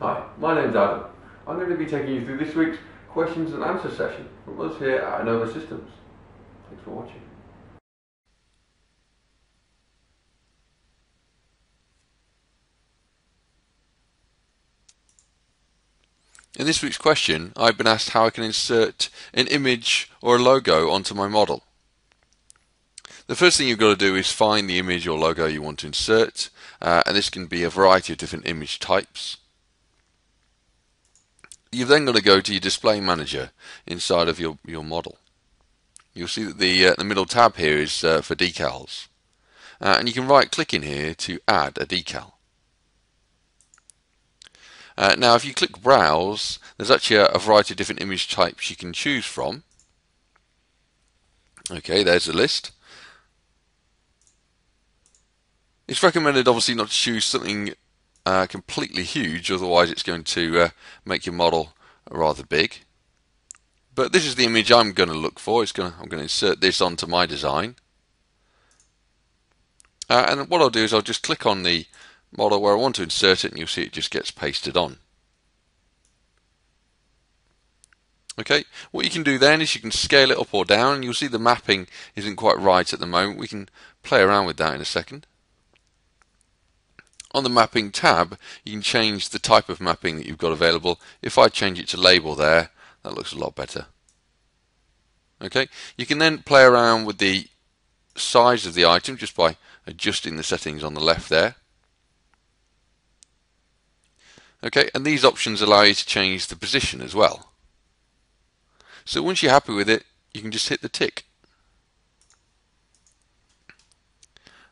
Hi, my name's Adam. I'm going to be taking you through this week's questions and answer session from us here at Innova Systems. Thanks for watching. In this week's question, I've been asked how I can insert an image or a logo onto my model. The first thing you've got to do is find the image or logo you want to insert, uh, and this can be a variety of different image types. You've then got to go to your display manager inside of your, your model. You'll see that the, uh, the middle tab here is uh, for decals. Uh, and you can right click in here to add a decal. Uh, now, if you click Browse, there's actually a, a, variety of different image types you can choose from. Okay, there's a list. It's recommended, obviously, not to choose something uh, completely huge, otherwise it's going to uh, make your model rather big. But this is the image I'm going to look for. To, I'm going to insert this onto my design. Uh, and what I'll do is I'll just click on the model where I want to insert it and you'll see it just gets pasted on. Okay, what you can do then is you can scale it up or down. You'll see the mapping isn't quite right at the moment. We can play around with that in a second. On the mapping tab, you can change the type of mapping that you've got available. If I change it to label there, that looks a lot better. Okay, you can then play around with the size of the item just by adjusting the settings on the left there. Okay, and these options allow you to change the position as well. So once you're happy with it, you can just hit the tick.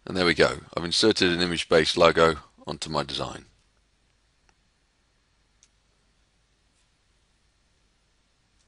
And there we go. I've inserted an image-based logo onto my design.